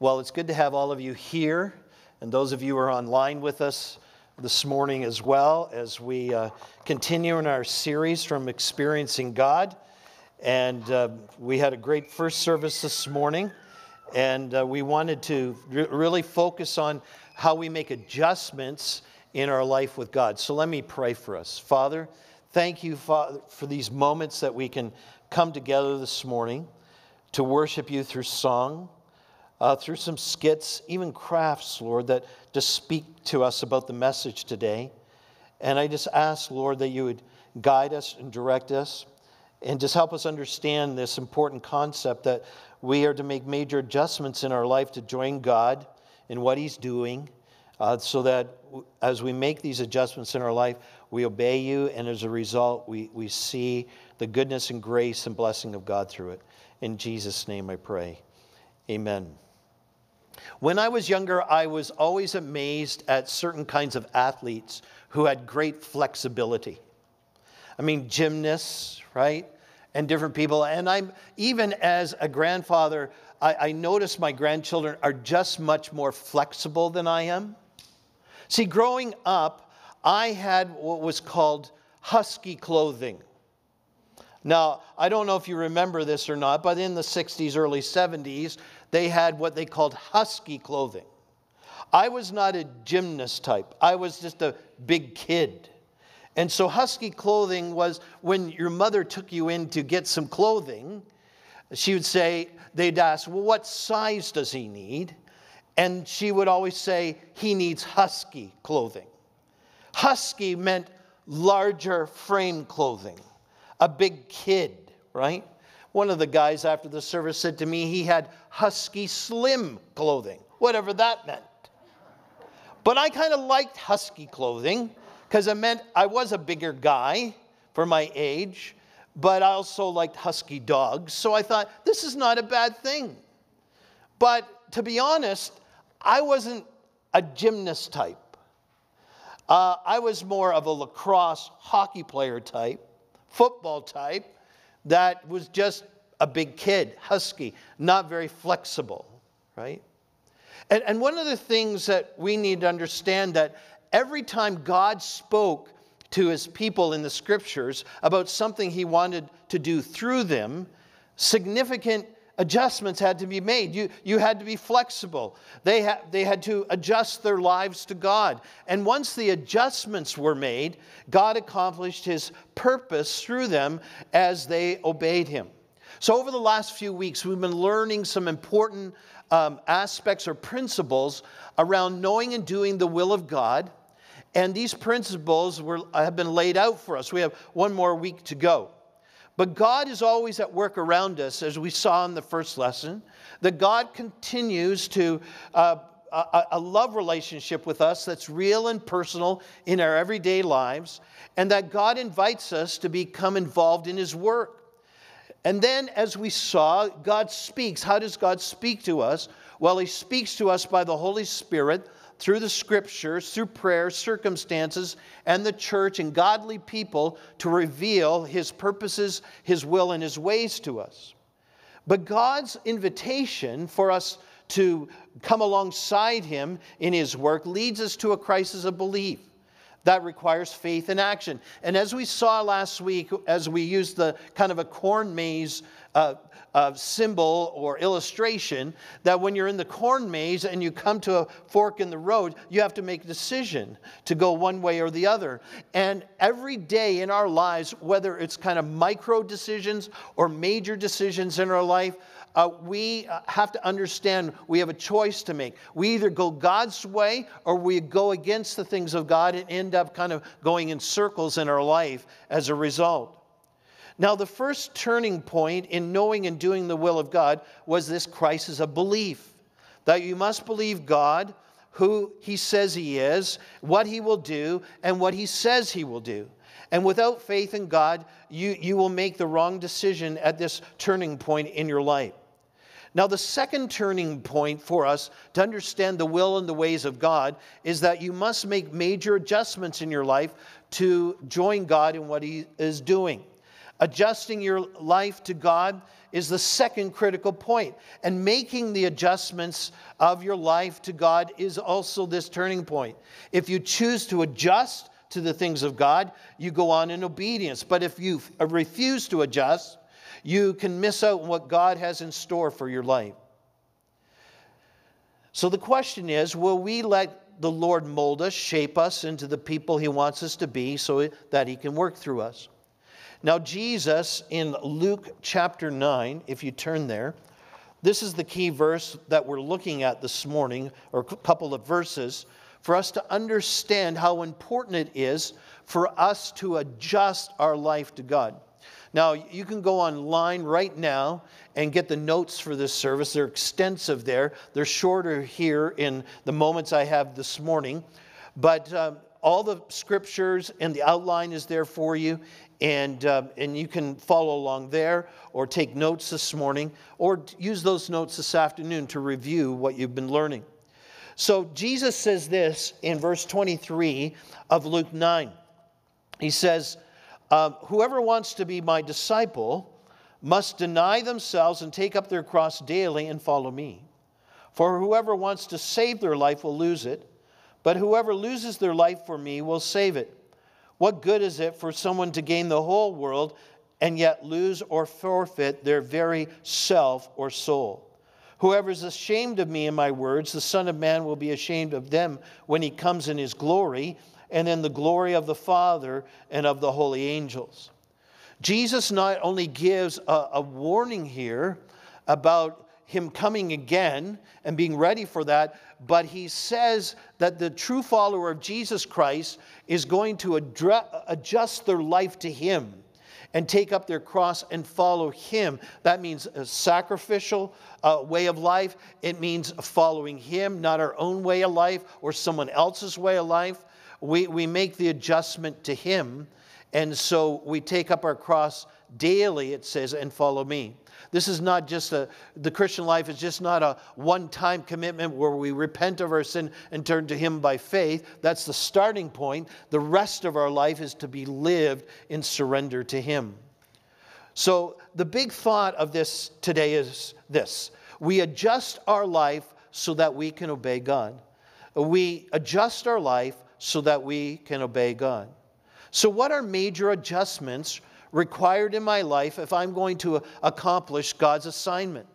Well, it's good to have all of you here, and those of you who are online with us this morning as well as we uh, continue in our series from Experiencing God. And uh, we had a great first service this morning, and uh, we wanted to re- really focus on how we make adjustments in our life with God. So let me pray for us. Father, thank you, Father, for these moments that we can come together this morning to worship you through song uh, through some skits, even crafts, Lord, that just speak to us about the message today. And I just ask, Lord, that you would guide us and direct us and just help us understand this important concept that we are to make major adjustments in our life to join God in what He's doing, uh, so that as we make these adjustments in our life, we obey you, and as a result, we, we see the goodness and grace and blessing of God through it. In Jesus' name I pray. Amen. When I was younger, I was always amazed at certain kinds of athletes who had great flexibility. I mean, gymnasts, right? And different people. And I'm, even as a grandfather, I, I notice my grandchildren are just much more flexible than I am. See, growing up, I had what was called husky clothing. Now, I don't know if you remember this or not, but in the 60s, early 70s, they had what they called husky clothing. I was not a gymnast type, I was just a big kid. And so, husky clothing was when your mother took you in to get some clothing, she would say, they'd ask, Well, what size does he need? And she would always say, He needs husky clothing. Husky meant larger frame clothing a big kid, right? One of the guys after the service said to me he had husky slim clothing, whatever that meant. But I kind of liked husky clothing because it meant I was a bigger guy for my age, but I also liked husky dogs. So I thought, this is not a bad thing. But to be honest, I wasn't a gymnast type. Uh, I was more of a lacrosse hockey player type football type that was just a big kid, husky, not very flexible, right? And, and one of the things that we need to understand that every time God spoke to his people in the scriptures about something he wanted to do through them, significant adjustments had to be made. You, you had to be flexible. They, ha- they had to adjust their lives to God. And once the adjustments were made, God accomplished his purpose through them as they obeyed him. So, over the last few weeks, we've been learning some important um, aspects or principles around knowing and doing the will of God. And these principles were, have been laid out for us. We have one more week to go. But God is always at work around us, as we saw in the first lesson, that God continues to. Uh, a, a, love relationship with us that's real and personal in our everyday lives, and that God invites us to become involved in His work. And then, as we saw, God speaks. How does God speak to us? Well, He speaks to us by the Holy Spirit through the scriptures, through prayer, circumstances, and the church and godly people to reveal his purposes, his will, and his ways to us. But God's invitation for us to come alongside him in his work leads us to a crisis of belief. That requires faith and action. And as we saw last week, as we used the kind of a corn maze uh, uh, symbol or illustration that when you're in the corn maze and you come to a fork in the road, you have to make a decision to go one way or the other. And every day in our lives, whether it's kind of micro decisions or major decisions in our life, uh, we uh, have to understand we have a choice to make. We either go God's way or we go against the things of God and end up kind of going in circles in our life as a result. Now, the first turning point in knowing and doing the will of God was this crisis of belief that you must believe God, who He says He is, what He will do, and what He says He will do. And without faith in God, you, you will make the wrong decision at this turning point in your life. Now, the second turning point for us to understand the will and the ways of God is that you must make major adjustments in your life to join God in what He is doing. Adjusting your life to God is the second critical point. And making the adjustments of your life to God is also this turning point. If you choose to adjust to the things of God, you go on in obedience. But if you refuse to adjust, you can miss out on what God has in store for your life. So the question is will we let the Lord mold us, shape us into the people He wants us to be so that He can work through us? Now, Jesus in Luke chapter 9, if you turn there, this is the key verse that we're looking at this morning, or a couple of verses, for us to understand how important it is for us to adjust our life to God. Now, you can go online right now and get the notes for this service. They're extensive there, they're shorter here in the moments I have this morning. But um, all the scriptures and the outline is there for you. And, uh, and you can follow along there or take notes this morning or use those notes this afternoon to review what you've been learning. So Jesus says this in verse 23 of Luke 9. He says, um, Whoever wants to be my disciple must deny themselves and take up their cross daily and follow me. For whoever wants to save their life will lose it, but whoever loses their life for me will save it. What good is it for someone to gain the whole world and yet lose or forfeit their very self or soul? Whoever is ashamed of me and my words, the Son of Man will be ashamed of them when he comes in his glory and in the glory of the Father and of the holy angels. Jesus not only gives a, a warning here about him coming again and being ready for that, but he says that the true follower of Jesus Christ is going to adjust their life to him and take up their cross and follow him. That means a sacrificial uh, way of life. It means following him, not our own way of life or someone else's way of life. We, we make the adjustment to him. And so we take up our cross daily, it says, and follow me. This is not just a, the Christian life is just not a one time commitment where we repent of our sin and turn to Him by faith. That's the starting point. The rest of our life is to be lived in surrender to Him. So, the big thought of this today is this we adjust our life so that we can obey God. We adjust our life so that we can obey God. So, what are major adjustments required in my life if I'm going to accomplish God's assignment.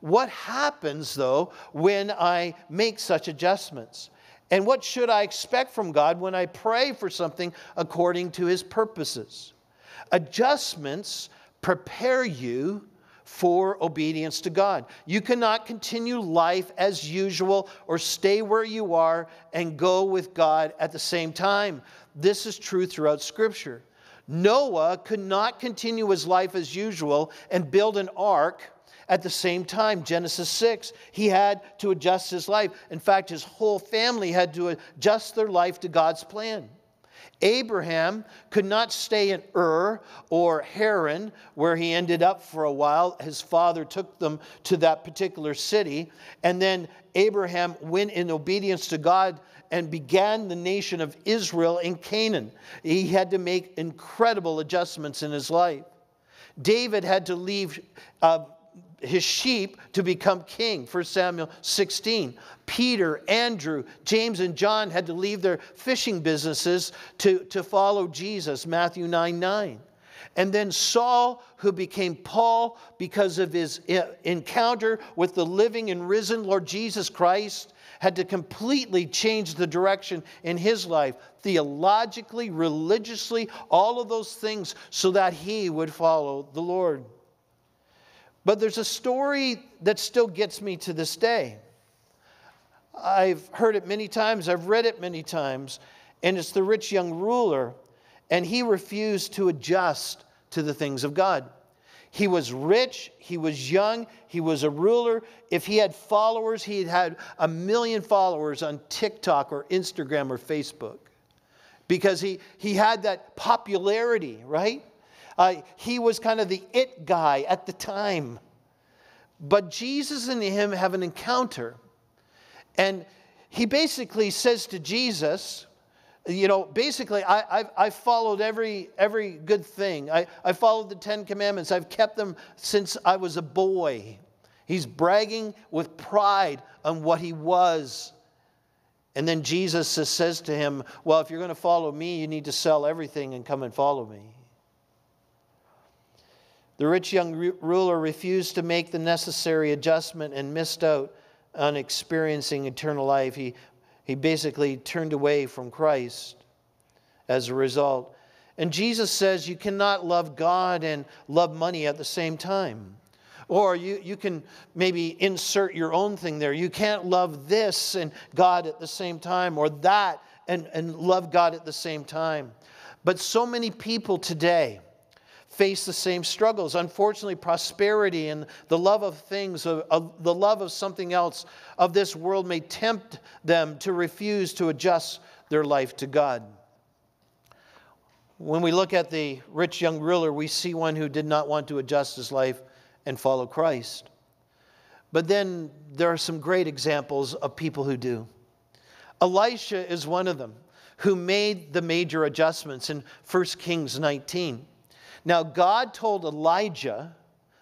What happens, though, when I make such adjustments? And what should I expect from God when I pray for something according to his purposes? Adjustments prepare you for obedience to God. You cannot continue life as usual or stay where you are and go with God at the same time. This is true throughout Scripture. Noah could not continue his life as usual and build an ark at the same time. Genesis 6, he had to adjust his life. In fact, his whole family had to adjust their life to God's plan. Abraham could not stay in Ur or Haran, where he ended up for a while. His father took them to that particular city. And then Abraham went in obedience to God and began the nation of Israel in Canaan. He had to make incredible adjustments in his life. David had to leave uh, his sheep to become king, 1 Samuel 16. Peter, Andrew, James, and John had to leave their fishing businesses to, to follow Jesus, Matthew 9 9. And then Saul, who became Paul because of his encounter with the living and risen Lord Jesus Christ, had to completely change the direction in his life, theologically, religiously, all of those things, so that he would follow the Lord. But there's a story that still gets me to this day. I've heard it many times, I've read it many times, and it's the rich young ruler, and he refused to adjust to the things of God. He was rich, he was young, he was a ruler. If he had followers, he had a million followers on TikTok or Instagram or Facebook because he, he had that popularity, right? Uh, he was kind of the it guy at the time. But Jesus and him have an encounter. And he basically says to Jesus, you know, basically, I, have I've followed every, every good thing. I, I followed the Ten Commandments. I've kept them since I was a boy. He's bragging with pride on what he was. And then Jesus says to him, Well, if you're going to follow me, you need to sell everything and come and follow me. The rich young ruler refused to make the necessary adjustment and missed out on experiencing eternal life. He he basically turned away from Christ as a result. And Jesus says you cannot love God and love money at the same time. Or you, you can maybe insert your own thing there. You can't love this and God at the same time, or that and, and love God at the same time. But so many people today, face the same struggles. Unfortunately, prosperity and the love of things, of, of, the love of something else of this world may tempt them to refuse to adjust their life to God. When we look at the rich young ruler, we see one who did not want to adjust his life and follow Christ. But then there are some great examples of people who do. Elisha is one of them who made the major adjustments in 1 Kings 19. Now, God told Elijah,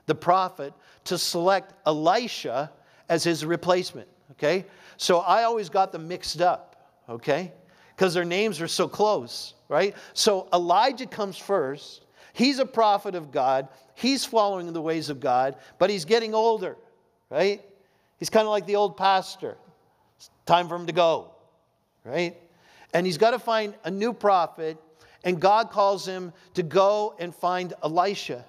the prophet, to select Elisha as his replacement, okay? So I always got them mixed up, okay? Because their names are so close, right? So Elijah comes first. He's a prophet of God. He's following the ways of God, but he's getting older, right? He's kind of like the old pastor. It's time for him to go, right? And he's got to find a new prophet and God calls him to go and find Elisha.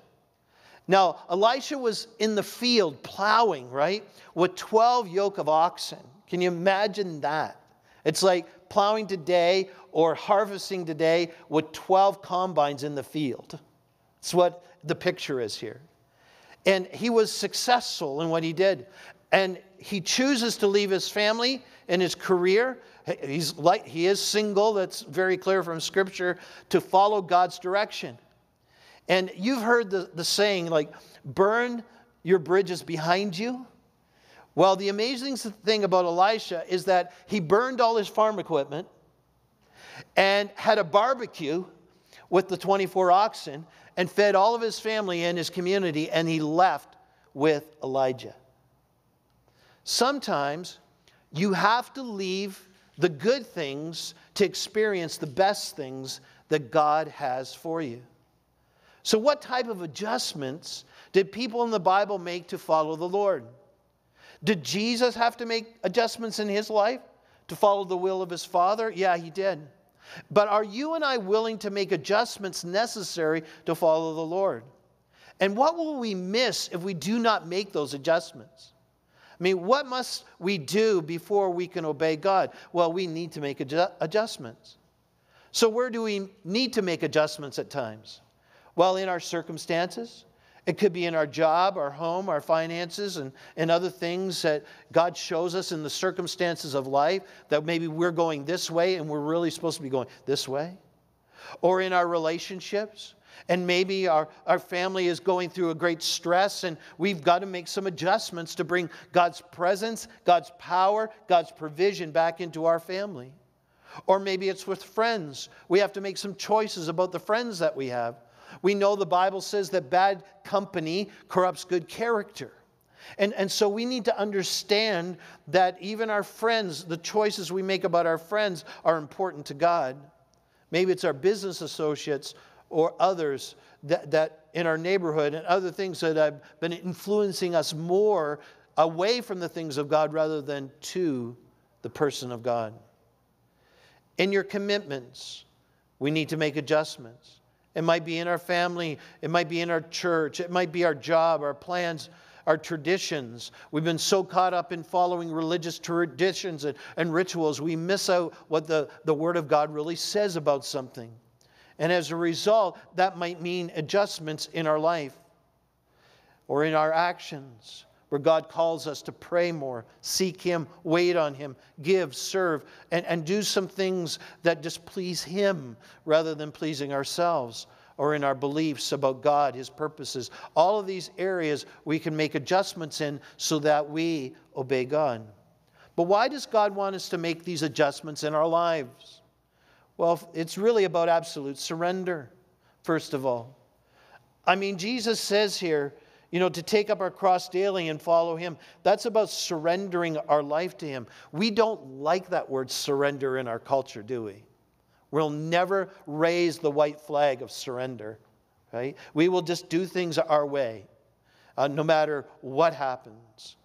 Now, Elisha was in the field plowing, right, with 12 yoke of oxen. Can you imagine that? It's like plowing today or harvesting today with 12 combines in the field. That's what the picture is here. And he was successful in what he did. And he chooses to leave his family and his career He's like, he is single, that's very clear from Scripture, to follow God's direction. And you've heard the, the saying, like, burn your bridges behind you. Well, the amazing thing about Elisha is that he burned all his farm equipment and had a barbecue with the 24 oxen and fed all of his family and his community, and he left with Elijah. Sometimes you have to leave the good things to experience the best things that God has for you. So, what type of adjustments did people in the Bible make to follow the Lord? Did Jesus have to make adjustments in his life to follow the will of his Father? Yeah, he did. But are you and I willing to make adjustments necessary to follow the Lord? And what will we miss if we do not make those adjustments? I mean, what must we do before we can obey God? Well, we need to make adju- adjustments. So, where do we need to make adjustments at times? Well, in our circumstances. It could be in our job, our home, our finances, and, and other things that God shows us in the circumstances of life that maybe we're going this way and we're really supposed to be going this way. Or in our relationships and maybe our, our family is going through a great stress, and we've got to make some adjustments to bring God's presence, God's power, God's provision back into our family. Or maybe it's with friends. We have to make some choices about the friends that we have. We know the Bible says that bad company corrupts good character. And, and so we need to understand that even our friends, the choices we make about our friends, are important to God. Maybe it's our business associates or others that, that in our neighborhood and other things that have been influencing us more away from the things of God rather than to the person of God. In your commitments, we need to make adjustments. It might be in our family, it might be in our church, it might be our job, our plans, our traditions. We've been so caught up in following religious traditions and, and rituals, we miss out what the, the Word of God really says about something. And as a result, that might mean adjustments in our life or in our actions, where God calls us to pray more, seek Him, wait on Him, give, serve, and, and do some things that displease Him rather than pleasing ourselves or in our beliefs about God, His purposes. All of these areas we can make adjustments in so that we obey God. But why does God want us to make these adjustments in our lives? Well, it's really about absolute surrender, first of all. I mean, Jesus says here, you know, to take up our cross daily and follow Him. That's about surrendering our life to Him. We don't like that word surrender in our culture, do we? We'll never raise the white flag of surrender, right? We will just do things our way, uh, no matter what happens.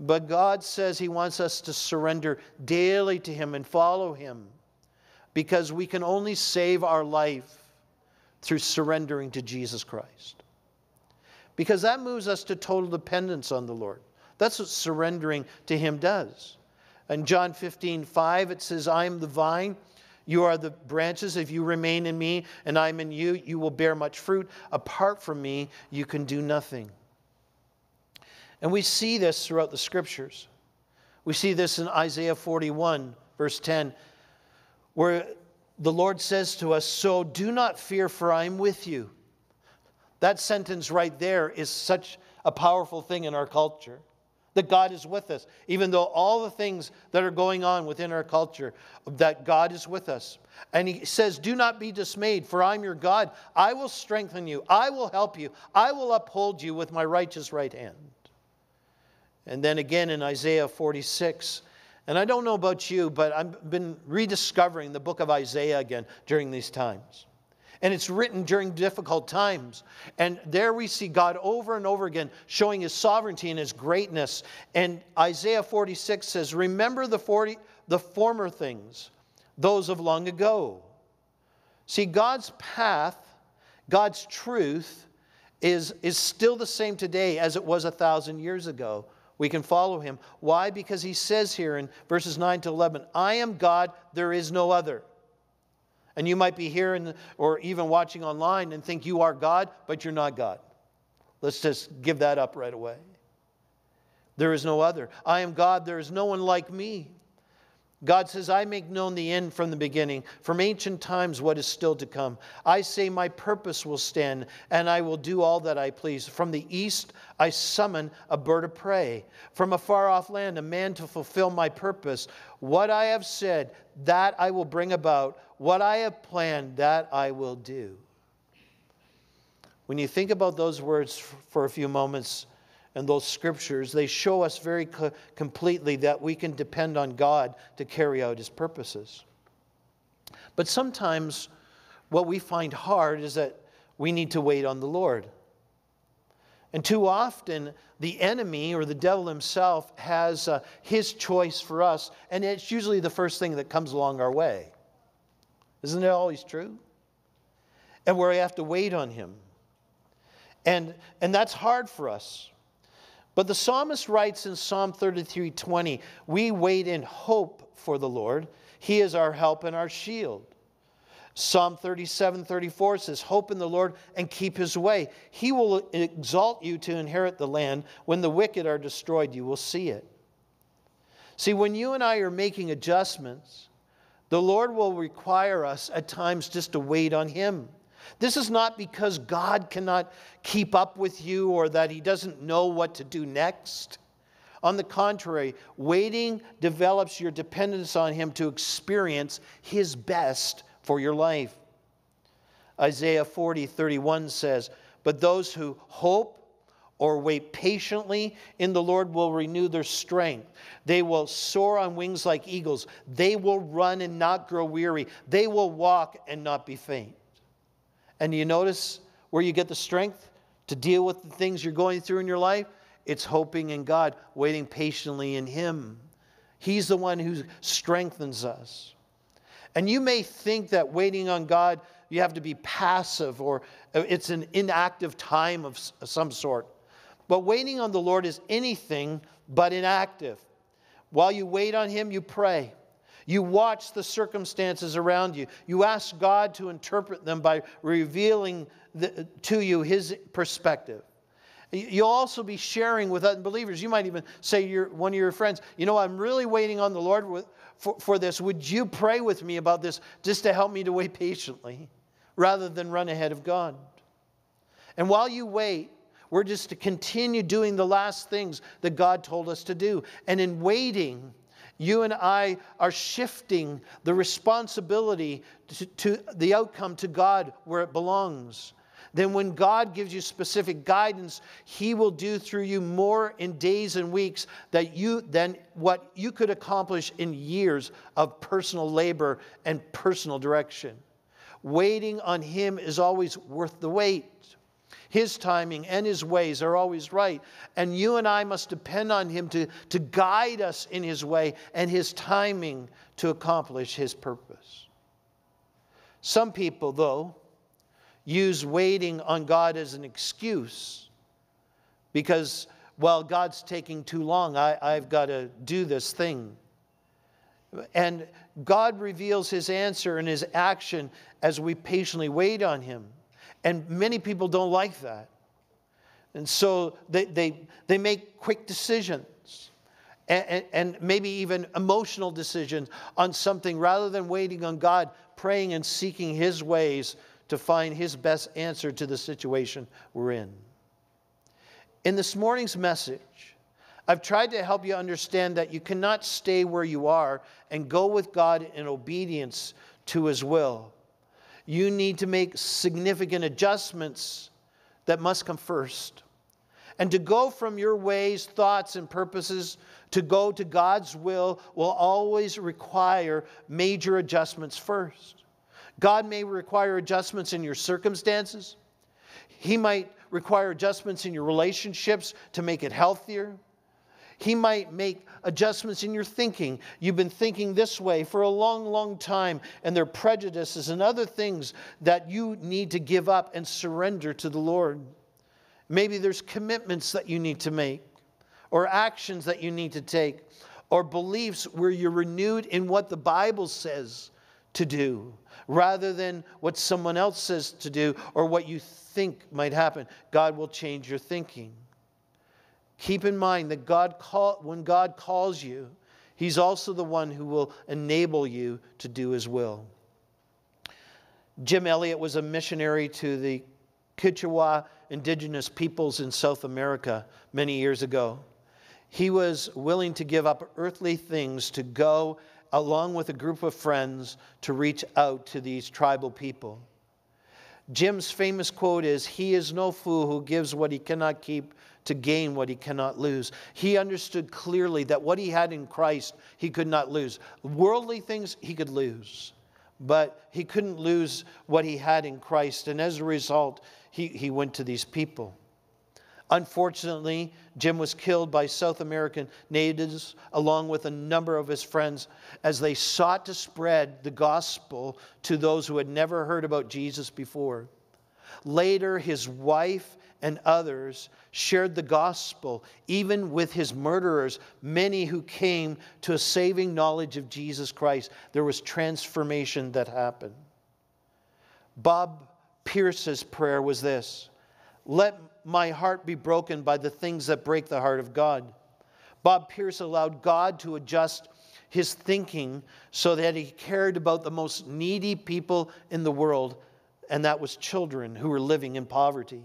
But God says He wants us to surrender daily to Him and follow Him because we can only save our life through surrendering to Jesus Christ because that moves us to total dependence on the Lord. That's what surrendering to Him does. In John 15, 5, it says, I am the vine, you are the branches. If you remain in me and I'm in you, you will bear much fruit. Apart from me, you can do nothing. And we see this throughout the scriptures. We see this in Isaiah 41, verse 10, where the Lord says to us, So do not fear, for I am with you. That sentence right there is such a powerful thing in our culture that God is with us. Even though all the things that are going on within our culture, that God is with us. And he says, Do not be dismayed, for I'm your God. I will strengthen you, I will help you, I will uphold you with my righteous right hand. And then again in Isaiah 46, and I don't know about you, but I've been rediscovering the book of Isaiah again during these times. And it's written during difficult times. And there we see God over and over again showing his sovereignty and his greatness. And Isaiah 46 says, Remember the, 40, the former things, those of long ago. See, God's path, God's truth, is, is still the same today as it was a thousand years ago. We can follow him. Why? Because he says here in verses 9 to 11, I am God, there is no other. And you might be here in, or even watching online and think you are God, but you're not God. Let's just give that up right away. There is no other. I am God, there is no one like me. God says, I make known the end from the beginning, from ancient times what is still to come. I say, My purpose will stand, and I will do all that I please. From the east, I summon a bird of prey. From a far off land, a man to fulfill my purpose. What I have said, that I will bring about. What I have planned, that I will do. When you think about those words for a few moments, and those scriptures, they show us very co- completely that we can depend on God to carry out his purposes. But sometimes what we find hard is that we need to wait on the Lord. And too often, the enemy or the devil himself has uh, his choice for us, and it's usually the first thing that comes along our way. Isn't it always true? And where we have to wait on him. And, and that's hard for us. But the psalmist writes in Psalm 33 20, We wait in hope for the Lord. He is our help and our shield. Psalm 37 34 says, Hope in the Lord and keep his way. He will exalt you to inherit the land. When the wicked are destroyed, you will see it. See, when you and I are making adjustments, the Lord will require us at times just to wait on him. This is not because God cannot keep up with you or that he doesn't know what to do next. On the contrary, waiting develops your dependence on him to experience his best for your life. Isaiah 40, 31 says, But those who hope or wait patiently in the Lord will renew their strength. They will soar on wings like eagles. They will run and not grow weary. They will walk and not be faint. And you notice where you get the strength to deal with the things you're going through in your life? It's hoping in God, waiting patiently in Him. He's the one who strengthens us. And you may think that waiting on God, you have to be passive or it's an inactive time of some sort. But waiting on the Lord is anything but inactive. While you wait on Him, you pray. You watch the circumstances around you. You ask God to interpret them by revealing the, to you His perspective. You'll also be sharing with unbelievers. You might even say you're one of your friends, you know, I'm really waiting on the Lord with, for, for this. Would you pray with me about this just to help me to wait patiently rather than run ahead of God? And while you wait, we're just to continue doing the last things that God told us to do. And in waiting, You and I are shifting the responsibility to, to the outcome to God where it belongs then when God gives you specific guidance, He will do through you more in days and weeks that you than what you could accomplish in years of personal labor and personal direction. Waiting on Him is always worth the wait. His timing and His ways are always right. And you and I must depend on Him to, to guide us in His way and His timing to accomplish His purpose. Some people, though, use waiting on God as an excuse because, well, God's taking too long. I, I've got to do this thing. And God reveals his answer and his action as we patiently wait on him. And many people don't like that. And so they, they, they make quick decisions and, and, maybe even emotional decisions on something rather than waiting on God, praying and seeking his ways to find his best answer to the situation we're in. In this morning's message, I've tried to help you understand that you cannot stay where you are and go with God in obedience to his will. You need to make significant adjustments that must come first. And to go from your ways, thoughts, and purposes to go to God's will will always require major adjustments first. God may require adjustments in your circumstances. He might require adjustments in your relationships to make it healthier. He might make adjustments in your thinking. You've been thinking this way for a long, long time, and there are prejudices and other things that you need to give up and surrender to the Lord. Maybe there's commitments that you need to make, or actions that you need to take, or beliefs where you're renewed in what the Bible says to do rather than what someone else says to do or what you think might happen. God will change your thinking. Keep in mind that God call, when God calls you, He's also the one who will enable you to do His will. Jim Elliot was a missionary to the Quechua indigenous peoples in South America many years ago. He was willing to give up earthly things to go along with a group of friends to reach out to these tribal people. Jim's famous quote is He is no fool who gives what he cannot keep to gain what he cannot lose. He understood clearly that what he had in Christ, he could not lose. Worldly things, he could lose, but he couldn't lose what he had in Christ. And as a result, he, he went to these people. Unfortunately, Jim was killed by South American natives along with a number of his friends as they sought to spread the gospel to those who had never heard about Jesus before. Later, his wife and others shared the gospel, even with his murderers, many who came to a saving knowledge of Jesus Christ. There was transformation that happened. Bob Pierce's prayer was this Let my heart be broken by the things that break the heart of God. Bob Pierce allowed God to adjust his thinking so that he cared about the most needy people in the world, and that was children who were living in poverty.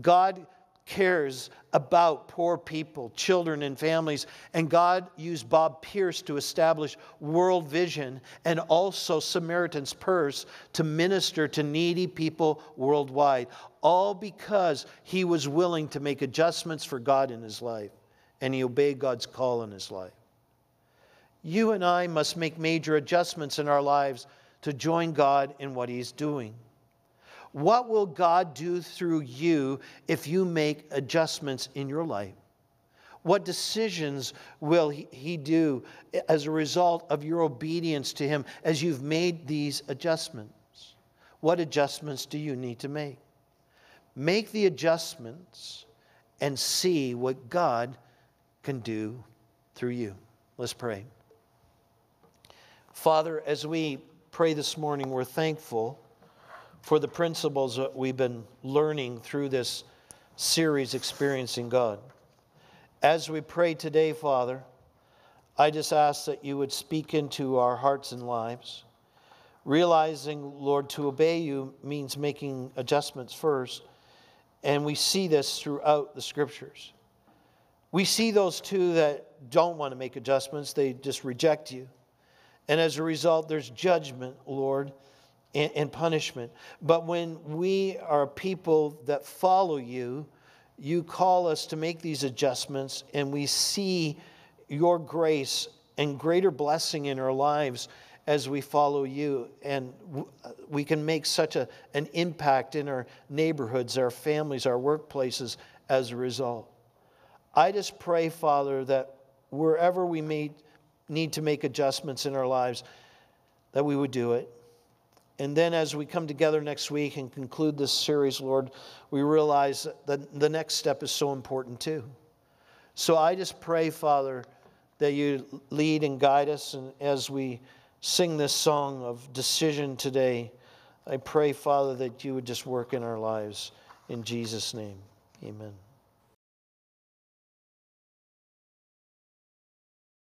God cares about poor people, children, and families. And God used Bob Pierce to establish World Vision and also Samaritan's Purse to minister to needy people worldwide, all because he was willing to make adjustments for God in his life and he obeyed God's call in his life. You and I must make major adjustments in our lives to join God in what he's doing. What will God do through you if you make adjustments in your life? What decisions will He do as a result of your obedience to Him as you've made these adjustments? What adjustments do you need to make? Make the adjustments and see what God can do through you. Let's pray. Father, as we pray this morning, we're thankful for the principles that we've been learning through this series, Experiencing God. As we pray today, Father, I just ask that you would speak into our hearts and lives, realizing, Lord, to obey you means making adjustments first. And we see this throughout the scriptures. We see those two that don't want to make adjustments, they just reject you. And as a result, there's judgment, Lord, and punishment. But when we are people that follow you, you call us to make these adjustments, and we see your grace and greater blessing in our lives as we follow you. And we can make such a, an impact in our neighborhoods, our families, our workplaces as a result. I just pray, Father, that wherever we may need to make adjustments in our lives, that we would do it. And then as we come together next week and conclude this series, Lord, we realize that the next step is so important too. So I just pray, Father, that you lead and guide us. And as we sing this song of decision today, I pray, Father, that you would just work in our lives. In Jesus' name, amen.